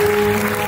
Música